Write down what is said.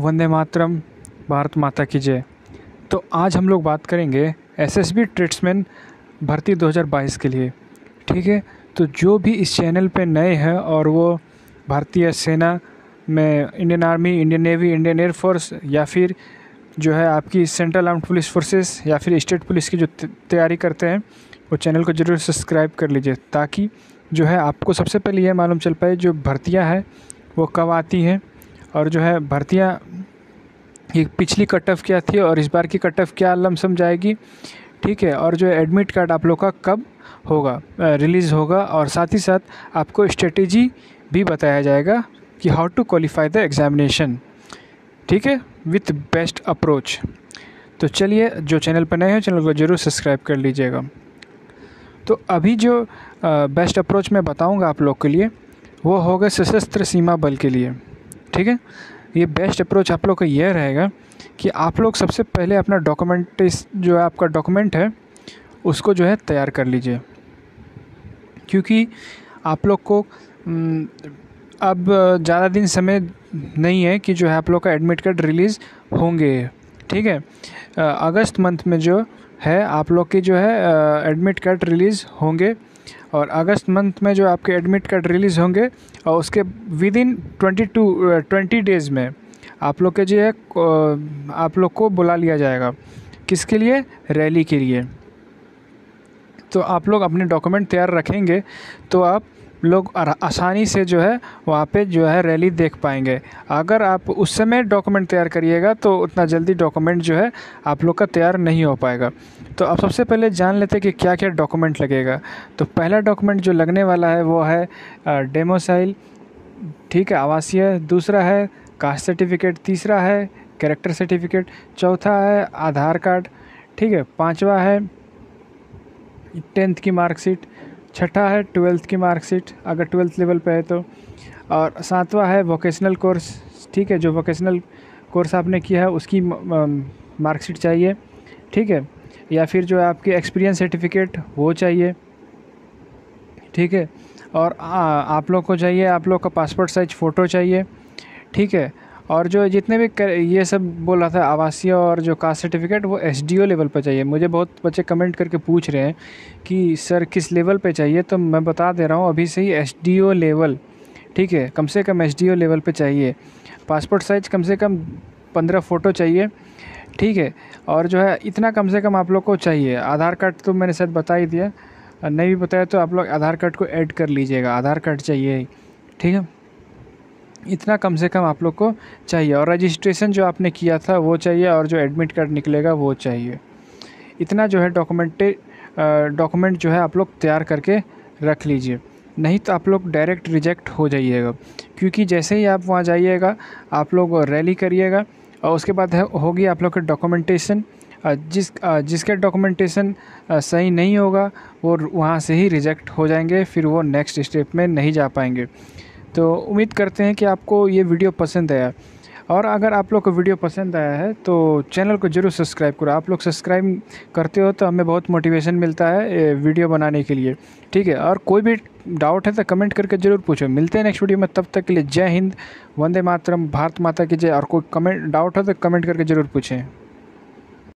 वंदे मातरम, भारत माता की जय। तो आज हम लोग बात करेंगे एसएसबी ट्रेड्समैन भर्ती 2022 के लिए। ठीक है? तो जो भी इस चैनल पे नए हैं और वो भारतीय सेना में Indian army, Indian navy, Indian air force या फिर जो है आपकी सेंट्रल आर्म पुलिस फोर्सेस या फिर स्टेट पुलिस की जो तैयारी करते हैं, वो चैनल को ज़रूर सब्सक्राइब कर लीजिए ताकि जो है आपको सबसे पहले यह मालूम चल पाए जो भर्तियाँ हैं, वो कब आती हैं। और जो है भर्तियाँ, ये पिछली कट ऑफ़ क्या थी और इस बार की कट ऑफ़ क्या लमसम जाएगी? ठीक है, और जो एडमिट कार्ड आप लोग का कब होगा? रिलीज़ होगा और साथ ही साथ आपको स्ट्रेटेजी भी बताया जाएगा कि how to qualify the examination ठीक है विथ बेस्ट अप्रोच तो चलिए, जो चैनल पर नए हैं, चैनल को ज़रूर सब्सक्राइब कर लीजिएगा। तो अभी जो बेस्ट अप्रोच मैं बताऊँगा आप लोग के लिए, वो होगा सशस्त्र सीमा बल के लिए। ठीक है? ये बेस्ट अप्रोच आप लोग का यह रहेगा कि आप लोग सबसे पहले अपना डॉक्यूमेंट जो है, आपका डॉक्यूमेंट है, उसको जो है तैयार कर लीजिए। क्योंकि आप लोग को अब ज़्यादा दिन समय नहीं है कि जो है आप लोग का एडमिट कार्ड रिलीज़ होंगे। ठीक है? अगस्त मंथ में जो है, आप लोग की जो है एडमिट कार्ड रिलीज़ होंगे। और अगस्त मंथ में जो आपके एडमिट कार्ड रिलीज़ होंगे, और उसके within twenty to twenty days में आप लोग के जो है आप लोग को बुला लिया जाएगा। किसके लिए? रैली के लिए। तो आप लोग अपने डॉक्यूमेंट तैयार रखेंगे तो आप लोग आसानी से जो है, वहाँ पे जो है रैली देख पाएँगे। अगर आप उस समय डॉक्यूमेंट तैयार करिएगा तो उतना जल्दी डॉक्यूमेंट जो है, आप लोग का तैयार नहीं हो पाएगा। तो आप सबसे पहले जान लेते हैं कि क्या क्या डॉक्यूमेंट लगेगा। तो पहला डॉक्यूमेंट जो लगने वाला है, वो है डेमोसाइल ठीक है, आवासीय। दूसरा है, कास्ट सर्टिफिकेट। तीसरा है, कैरेक्टर सर्टिफिकेट। चौथा है, आधार कार्ड, ठीक है। पांचवा है, टेंथ की मार्कशीट। छठा है ट्वेल्थ की मार्कशीट अगर ट्वेल्थ लेवल पे है तो। और सातवां है वोकेशनल कोर्स ठीक है जो वोकेशनल कोर्स आपने किया है उसकी मार्कशीट चाहिए ठीक है। या फिर जो आपकी एक्सपीरियंस सर्टिफिकेट वो चाहिए ठीक है। और आ, आप लोग को चाहिए आप लोग का पासपोर्ट साइज़ फ़ोटो चाहिए ठीक है। और जो जितने भी कर, ये सब बोल रहा था आवासीय और जो कास्ट सर्टिफिकेट वो एसडीओ लेवल पर चाहिए। मुझे बहुत बच्चे कमेंट करके पूछ रहे हैं कि सर किस लेवल पे चाहिए? तो मैं बता दे रहा हूँ अभी से ही एसडीओ लेवल ठीक है कम से कम एसडीओ लेवल पर चाहिए। पासपोर्ट साइज़ कम से कम पंद्रह फ़ोटो चाहिए। ठीक है और जो है इतना कम से कम आप लोग को चाहिए। आधार कार्ड तो मैंने शायद बता ही दिया। नहीं भी बताया तो आप लोग आधार कार्ड को ऐड कर लीजिएगा। आधार कार्ड चाहिए ठीक है? इतना कम से कम आप लोग को चाहिए। और रजिस्ट्रेशन जो आपने किया था, वो चाहिए और जो एडमिट कार्ड निकलेगा, वो चाहिए। इतना जो है डॉक्यूमेंटे डॉक्यूमेंट जो है आप लोग तैयार करके रख लीजिए। नहीं तो आप लोग डायरेक्ट रिजेक्ट हो जाइएगा। क्योंकि जैसे ही आप वहाँ जाइएगा, आप लोग रैली करिएगा और उसके बाद होगी आप लोग का डॉक्यूमेंटेशन जिस जिसका डॉक्यूमेंटेशन सही नहीं होगा, वो वहाँ से ही रिजेक्ट हो जाएँगे, फिर वो नेक्स्ट स्टेप में नहीं जा पाएँगे। तो उम्मीद करते हैं कि आपको ये वीडियो पसंद आया। और अगर आप लोग को वीडियो पसंद आया है तो चैनल को ज़रूर सब्सक्राइब करो। आप लोग सब्सक्राइब करते हो तो हमें बहुत मोटिवेशन मिलता है वीडियो बनाने के लिए। ठीक है? और कोई भी डाउट है तो कमेंट करके ज़रूर पूछो। मिलते हैं नेक्स्ट वीडियो में। तब तक के लिए जय हिंद, वंदे मातरम, भारत माता की जय। और कोई कमेंट डाउट हो तो कमेंट करके ज़रूर पूछें।